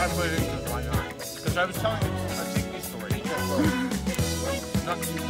I put it in because why not? Because I was telling a TV story. Not-